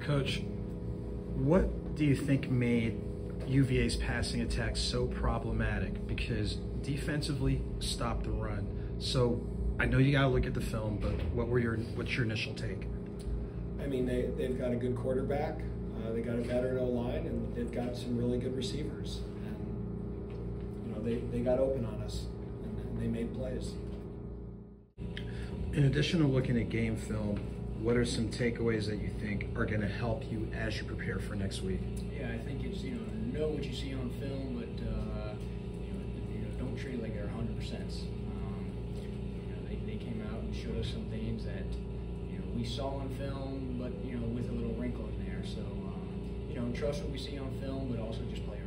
Coach, what do you think made UVA's passing attack so problematic? Because defensively, stop the run. So I know you got to look at the film, but what were your what's your initial take? I mean, they, they've got a good quarterback. Uh, they got a veteran O line, and they've got some really good receivers. And you know, they, they got open on us, and, and they made plays. In addition to looking at game film, what are some takeaways that you think are going to help you as you prepare for next week? Yeah, I think it's you know know what you see on film, but uh, you, know, you know don't treat it like they're 100 percent. Um, you know, they, they came out and showed us some things that you know we saw on film, but you know with a little wrinkle in there. So um, you know trust what we see on film, but also just play